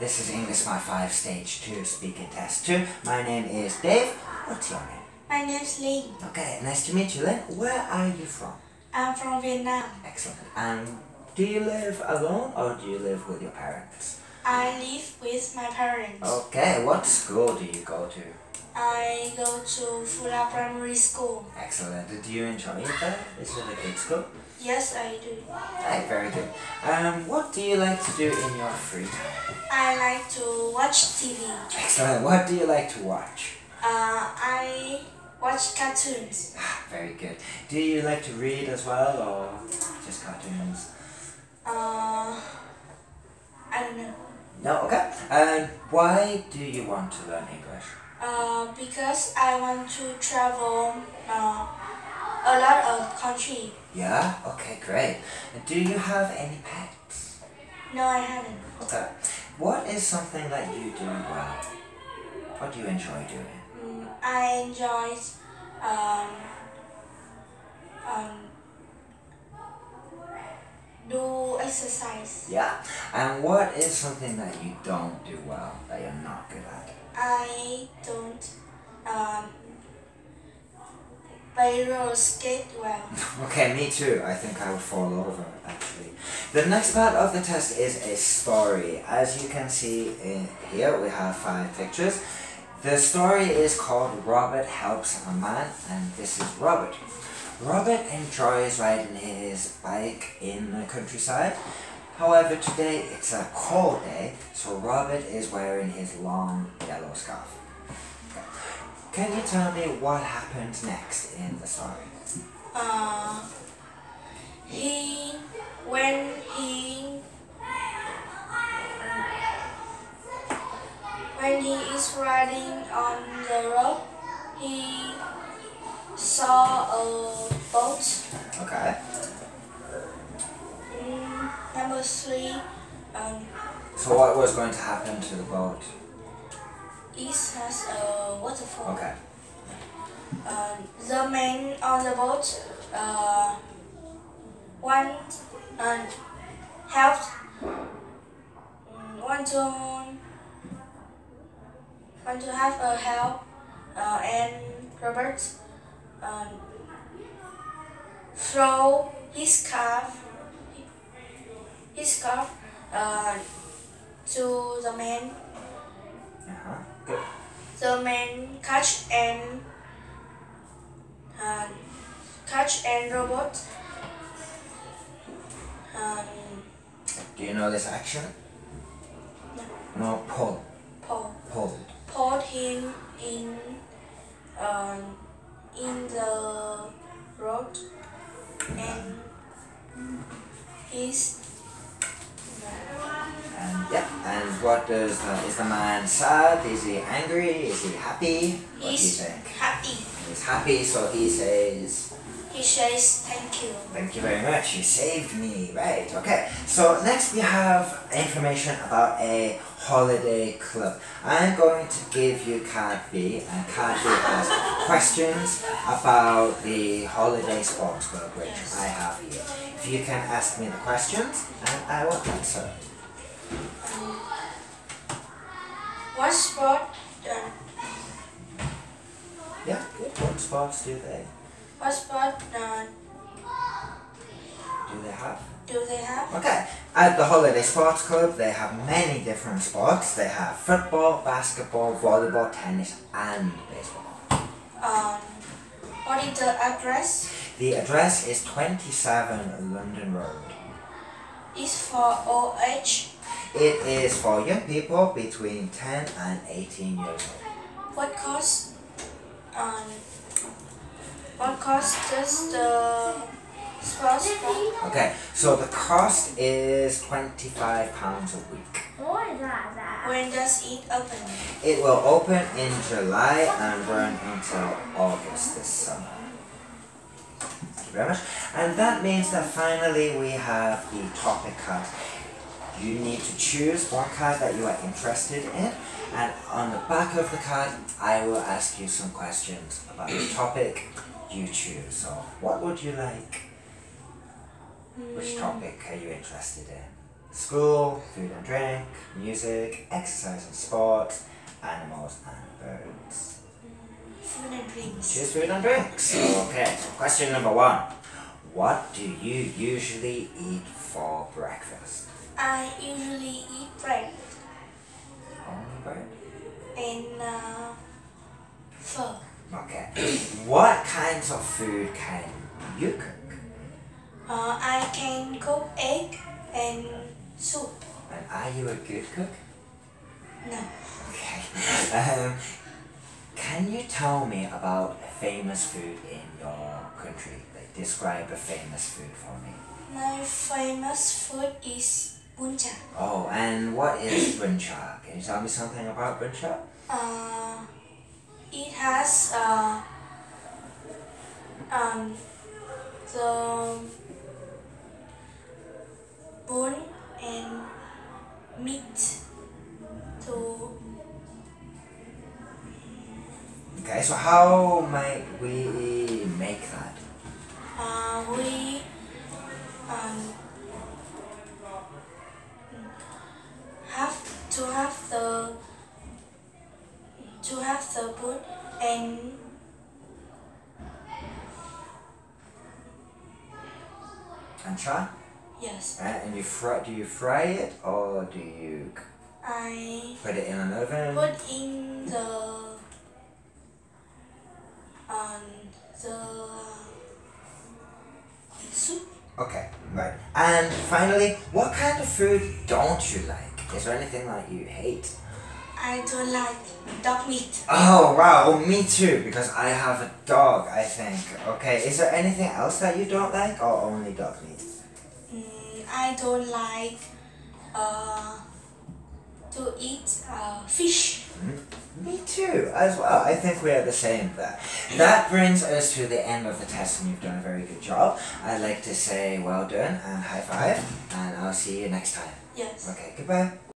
This is English My 5 Stage 2 Speaking Test 2. My name is Dave. What's your name? My name's Linh. Okay, nice to meet you, Linh. Where are you from? I'm from Vietnam. Excellent. And do you live alone or do you live with your parents? I live with my parents. Okay, what school do you go to? I go to Phú La Primary School. Excellent. Do you enjoy it there? Is it a good school? Yes, I do. Right, very good. Um, what do you like to do in your free time? I like to watch TV. Excellent. What do you like to watch? Uh, I watch cartoons. Ah, Very good. Do you like to read as well or just cartoons? Know. No, okay. And why do you want to learn English? Uh, because I want to travel uh, a lot of country. Yeah? Okay, great. Do you have any pets? No, I haven't. Okay. What is something that you do well? What do you enjoy doing? Mm, I enjoy um, do exercise. Yeah. And what is something that you don't do well, that you're not good at? I don't um, play roller skate well. Okay, me too. I think I would fall over actually. The next part of the test is a story. As you can see in here, we have five pictures. The story is called Robert Helps a Man, and this is Robert. Robert enjoys riding his bike in the countryside. However, today it's a cold day, so Robert is wearing his long yellow scarf. Can you tell me what happens next in the story? Uh, he when he when he is riding on the road, he saw a boat. Okay. Mm, number three, um, So what was going to happen to the boat? it has a waterfall. Okay. Um, the man on the boat uh, want and helped um, want to want to have a help uh, and Robert um, throw his scarf his scarf uh, to the man Uh-huh. Good. the man catch and uh, catch and robot um, Do you know this action? No. No, pull. pull Pull. pulled him in um, in the road and he's And yeah. And what does the, is the man sad? Is he angry? Is he happy? What do you he's think? happy He's happy, so he says, he says thank you Thank you very much, you saved me. Right, okay. So next we have information about a holiday club. I'm going to give you card B, and card B has questions about the holiday sports club, which I have here. If you can ask me the questions, and I will answer. what sport uh, Yeah, good. What sports do they what sport uh, do they have? Do they have Okay, at the Holiday Sports Club, they have many different sports. They have football, basketball, volleyball, tennis, and baseball. um, what is the address The address is 27 London Road. is for OH It is for young people between 10 and 18 years old. What cost? Um, what cost does the? Okay, so the cost is £25 a week. When does it open? It will open in July and run until August this summer. Thank you very much. And that means that finally we have the topic card. You need to choose one card that you are interested in, and on the back of the card, I will ask you some questions about the topic you choose. So, what would you like? Which topic are you interested in? school, food and drink, music, exercise and sport, animals and birds. Food and drinks. Choose food and drinks. Okay, so question number one. What do you usually eat for breakfast? I usually eat bread Only bread? and uh. Okay. what kinds of food can you cook? Uh, I can cook egg and soup. And are you a good cook? No. Okay. Um, can you tell me about a famous food in your country? Like describe a famous food for me. My famous food is bún chả. Oh, and what is bún chả? Can you tell me something about bún chả? Uh, it has uh, um, the bone and meat to Okay, so how might we make that? uh, we um, have to have the to have the bone and Ancha? Yes Right? And you fry? Do you fry it or do you I put it in an oven? put in the um the soup. Okay, right. And finally, what kind of food don't you like? Is there anything that you hate? I don't like dog meat. Oh wow, well, me too, because I have a dog, I think. Okay, is there anything else that you don't like or only dog meat? I don't like uh to eat uh, fish. Me too, as well. I think we are the same there. That brings us to the end of the test, and you've done a very good job. I'd like to say well done and high five, and I'll see you next time. Yes. Okay, goodbye.